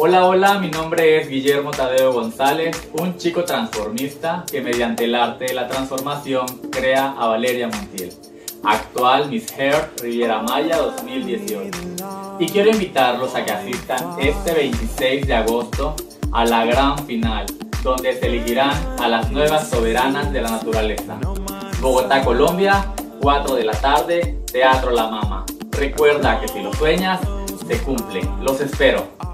Hola, hola, mi nombre es Guillermo Tadeo González, un chico transformista que mediante el arte de la transformación crea a Valeria Montiel, actual Miss Hair Riviera Maya 2018. Y quiero invitarlos a que asistan este 26 de agosto a la gran final, donde se elegirán a las nuevas soberanas de la naturaleza. Bogotá, Colombia, 4 de la tarde, Teatro La Mama. Recuerda que si lo sueñas, se cumple. Los espero.